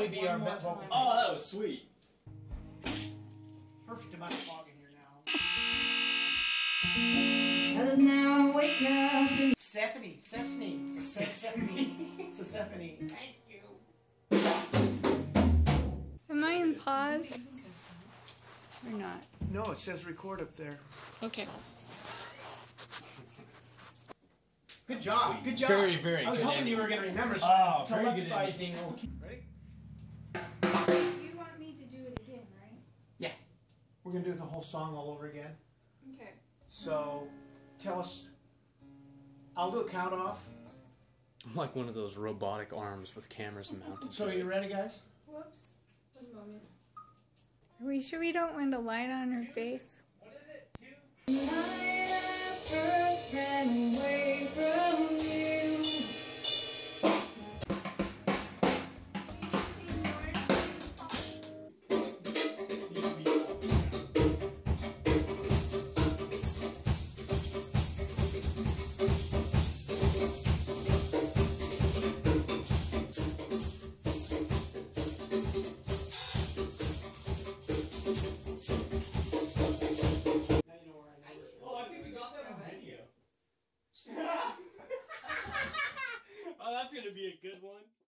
probably be our met vocal. Oh, that was sweet. Perfect amount of fog in here now. Others now wake up and Stephanie, Sesame, Stephanie, Stephanie. Thank you. Am I in pause? Or not? No, it says record up there. Okay. Good job. Good job. Very, very I was good hoping you were going to remember. Oh, very good Televising. Ready? We're going to do the whole song all over again. Okay. So, tell us. I'll do a count off. I'm like one of those robotic arms with cameras mounted. So, are you ready, guys? Whoops. One moment. Are we sure we don't want a light on her face? What is it? first ran be a good one.